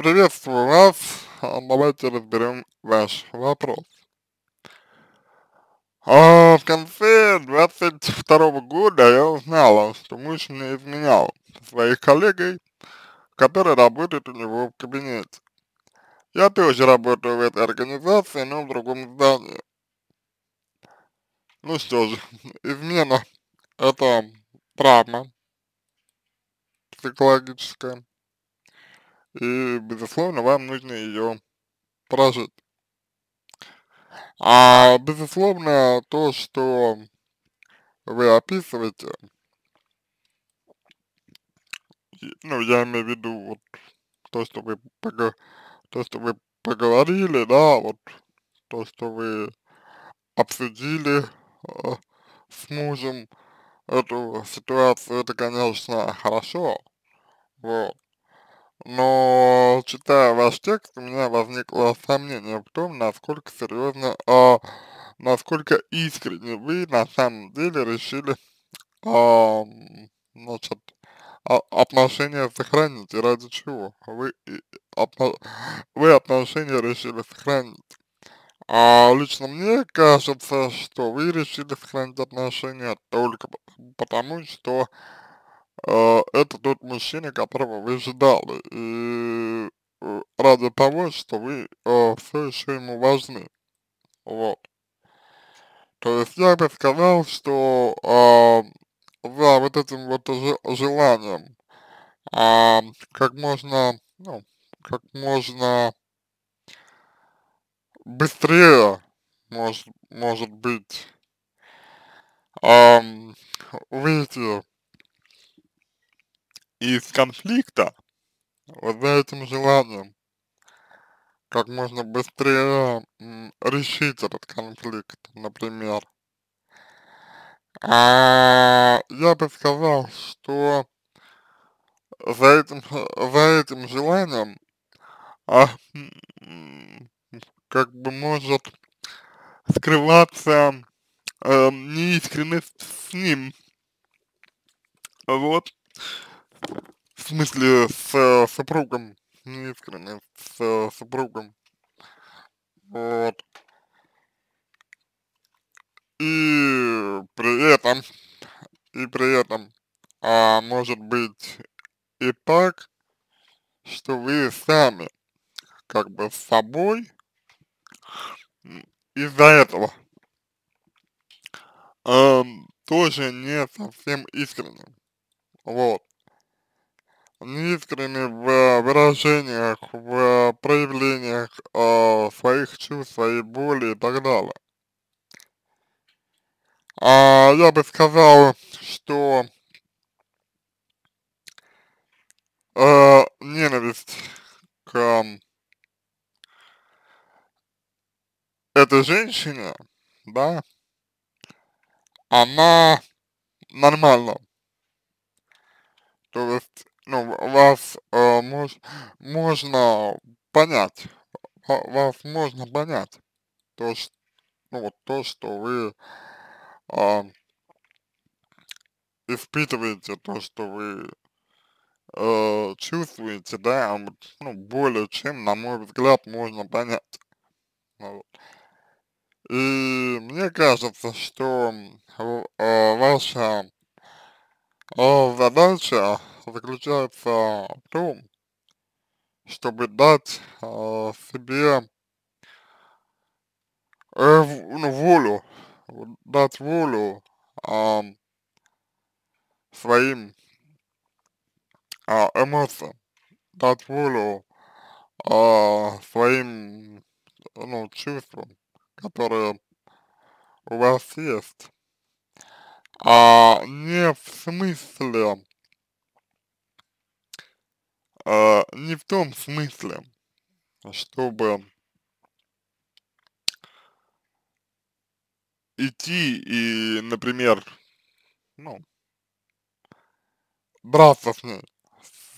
Приветствую вас. Давайте разберем ваш вопрос. А, в конце двадцать второго года я узнала, что муж мне изменял со своей коллегой, которая работает у него в кабинете. Я тоже работаю в этой организации, но в другом здании. Ну что же, измена это травма психологическая, и, безусловно, вам нужно ее прожить. А, безусловно, то, что вы описываете, ну, я имею в виду вот то, что вы то, что вы поговорили, да, вот то, что вы обсудили э, с мужем эту ситуацию, это, конечно, хорошо, вот. Но, читая ваш текст, у меня возникло сомнение в том, насколько серьезно, а, насколько искренне вы на самом деле решили, ам, значит, а, отношения сохранить, и ради чего вы, вы отношения решили сохранить. А лично мне кажется, что вы решили сохранить отношения только по- потому, что э, это тот мужчина, которого вы ждали, и э, ради того, что вы все еще ему важны, вот. То есть я бы сказал, что э, за вот этим вот же- желанием а, как можно, ну, как можно быстрее, может, может быть, ам, выйти из конфликта. Вот за этим желанием, как можно быстрее решить этот конфликт, например. А, я бы сказал, что за этим, за этим желанием а, как бы может скрываться э, неискренность с ним, вот, в смысле с э, супругом, неискренность с э, супругом, вот, и при этом, и при этом, а, может быть и так, что вы сами как бы с собой из-за этого ам, тоже не совсем искренне, вот. Не искренне в выражениях, в проявлениях а, своих чувств, своей боли и так далее. А я бы сказал, что э, ненависть к ам, этой женщине, да, она нормальна. То есть, ну, вас э, мож, можно понять, ва- вас можно понять, то, что, ну, вот то, что вы а, испытываете, то, что вы э, чувствуете, да, вот, ну, более чем, на мой взгляд, можно понять. Вот. И мне кажется, что э, ваша э, задача заключается в том, чтобы дать э, себе э, ну, волю, дать волю ам, своим а, эмоциям, дать волю а, своим, ну, чувствам, которые у вас есть. А не в смысле, а, не в том смысле, чтобы идти и, например, ну, драться с ней,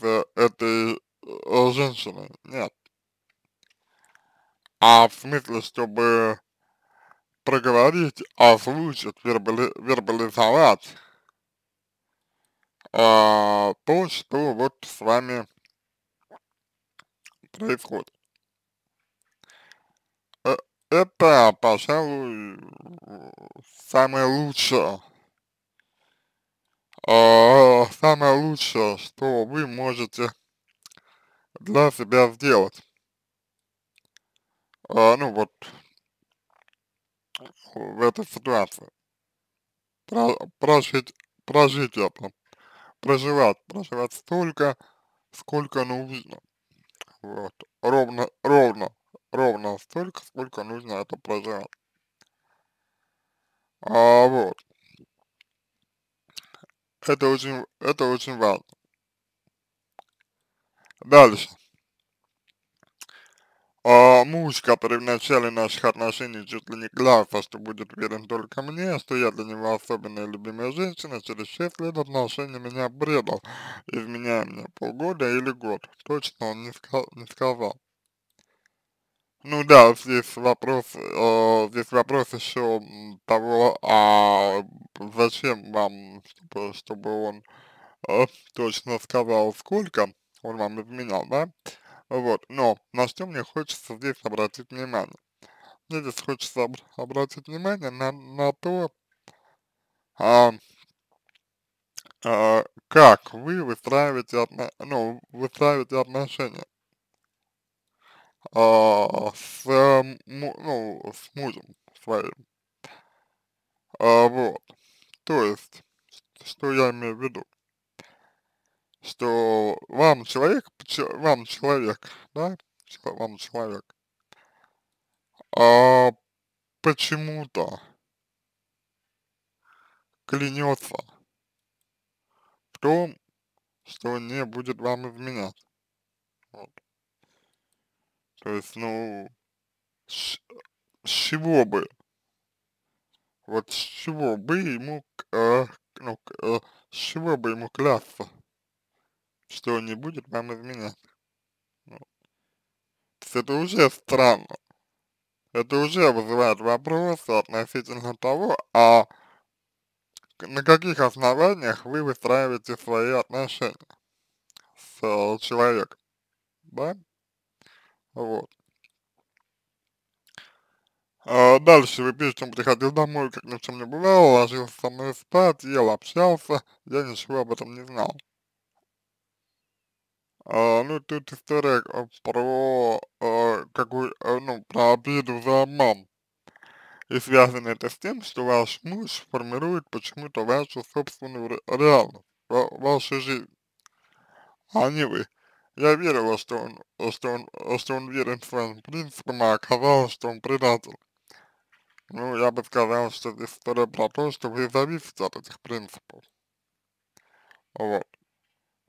с этой э, женщиной, нет. А в смысле, чтобы проговорить, озвучить, вербали, вербализовать а, то, что вот с вами происходит. Э это, пожалуй, самое лучшее, а, самое лучшее, что вы можете для себя сделать. А, ну вот, в этой ситуации. Про прожить прожить это, проживать проживать столько, сколько нужно. Вот. Ровно ровно ровно столько, сколько нужно это проживать. А, вот. Это очень это очень важно. Дальше. А, муж, который в начале наших отношений чуть ли не клялся, что будет верен только мне, что я для него особенная любимая женщина, через 6 лет отношений меня предал, изменяя мне полгода или год. Точно он не, ска не сказал. Ну да, здесь вопрос, э, здесь вопрос еще того, а зачем вам, чтобы, чтобы он э, точно сказал, сколько он вам изменял, да? Вот, но на что мне хочется здесь обратить внимание? Мне здесь хочется об обратить внимание на, на то, а, а, как вы выстраиваете, отно, ну, выстраиваете отношения а, с, ну, с мужем своим. А, вот, то есть, что я имею в виду? что вам человек, вам человек, да, вам человек, а почему-то клянется в том, что не будет вам изменять. Вот. То есть, ну, с, с чего бы, вот с чего бы ему, э, ну, э, с чего бы ему клясться? что не будет вам изменять. Есть это уже странно. Это уже вызывает вопросы относительно того, а на каких основаниях вы выстраиваете свои отношения с э, человеком, да? Вот. А дальше вы пишете, он приходил домой, как ни в чем не бывало, ложился со мной спать, ел, общался, я ничего об этом не знал. А, ну, тут история а, про а, какую, ну, про обиду за обман. И связано это с тем, что ваш муж формирует почему-то вашу собственную реальность, ва вашу жизнь, а не вы. Я верила, что он, что он, что он верен своим принципам, а оказалось, что он предатель. Ну, я бы сказал, что здесь история про то, что вы зависите от этих принципов. Вот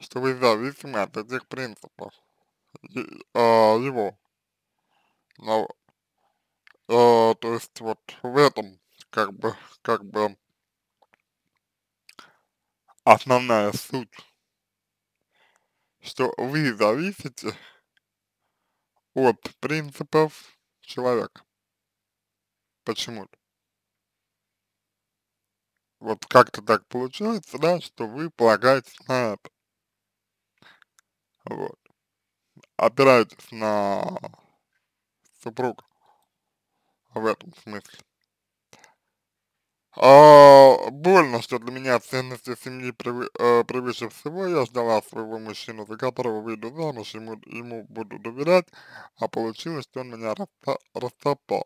что вы зависимы от этих принципов и, а, его. Но, а, то есть вот в этом как бы, как бы основная суть, что вы зависите от принципов человека. Почему-то. Вот как-то так получается, да, что вы полагаетесь на это. Вот. Опираетесь на супруга в этом смысле. А, больно, что для меня ценности семьи э, превыше всего. Я ждала своего мужчину, за которого выйду замуж, ему, ему буду доверять, а получилось, что он меня раста, растоптал.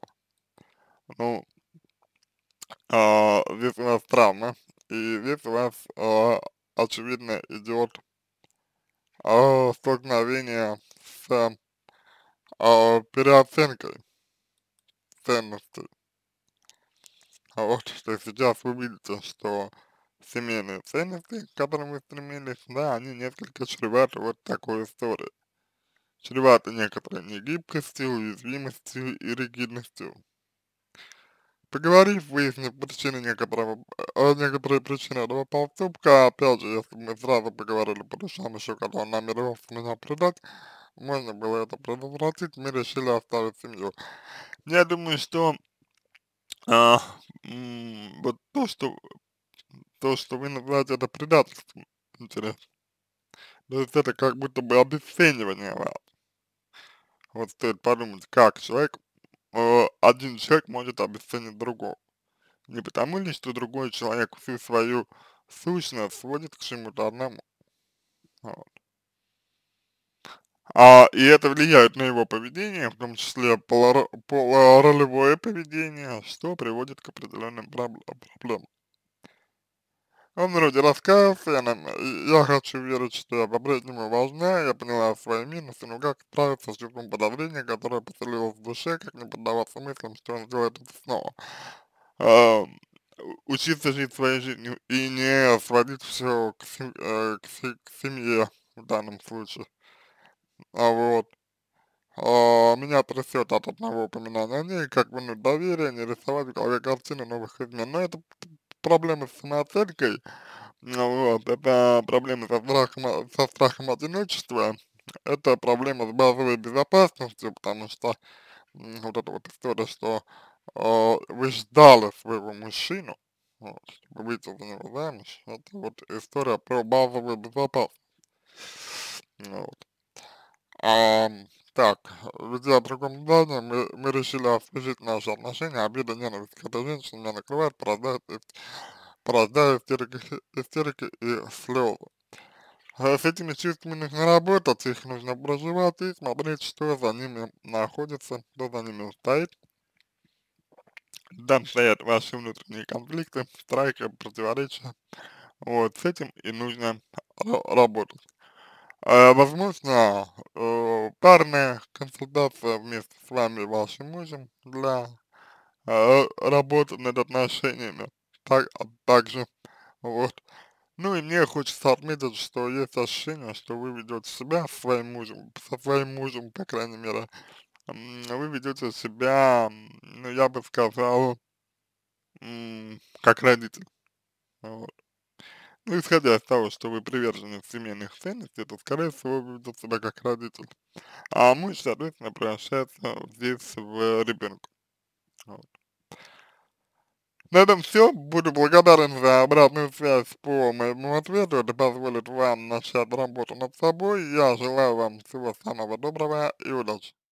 Ну, а, здесь у вас травма, и здесь у вас, а, очевидно, идет а, столкновение с переоценкой ценностей. А вот что сейчас вы видите, что семейные ценности, к которым вы стремились, да, они несколько чреваты вот такой историей. Чреваты некоторой негибкостью, уязвимостью и ригидностью. Поговорив, выяснив причины некоторого, э, некоторые причины этого поступка, опять же, если мы сразу поговорили по душам еще, когда он намеревался меня предать, можно было это предотвратить, мы решили оставить семью. Я думаю, что а, вот то, что то, что вы называете это предательством, интересно. То есть это как будто бы обесценивание вас. вот стоит подумать, как человек, э, один человек может обесценить другого. Не потому ли, что другой человек всю свою сущность сводит к чему-то одному. Вот. А, и это влияет на его поведение, в том числе полуро полуролевое поведение, что приводит к определенным проблемам. Он вроде рассказ, я, я хочу верить, что я по-прежнему важна, я поняла свои минусы, но как справиться с чувством подавления, которое поселилось в душе, как не поддаваться мыслям, что он сделает это снова. А, учиться жить своей жизнью и не сводить все к, сем э, к, к семье в данном случае. А вот. А, меня трясет от одного упоминания о ней, как вынуть доверие, не рисовать в голове картины новых измен. Но это проблемы с самооценкой, вот, это проблемы со страхом, со страхом одиночества, это проблема с базовой безопасностью, потому что вот эта вот история, что э, вы ждали своего мужчину, вот, чтобы выйти за него замуж, это вот история про базовую безопасность. Вот. А, так, ведя другом здании, мы, мы решили освежить наши отношения, обида, ненависть к этой женщине меня накрывает, порождает, порождает истерики, истерики и слезы. А с этими чувствами нужно работать, их нужно проживать и смотреть, что за ними находится, что за ними стоит. Там стоят ваши внутренние конфликты, страхи, противоречия. Вот, с этим и нужно работать. Э, возможно, э, парная консультация вместе с вами и вашим мужем для э, работы над отношениями. Так, а также, вот. Ну и мне хочется отметить, что есть ощущение, что вы ведете себя своим мужем, со своим мужем, по крайней мере, вы ведете себя, ну я бы сказал, как родитель. Вот. Ну, исходя из того, что вы привержены семейных ценностей, то, скорее всего, вы ведете себя как родитель. А муж, соответственно, превращается здесь в ребенка. Вот. На этом все. Буду благодарен за обратную связь по моему ответу. Это позволит вам начать работу над собой. Я желаю вам всего самого доброго и удачи.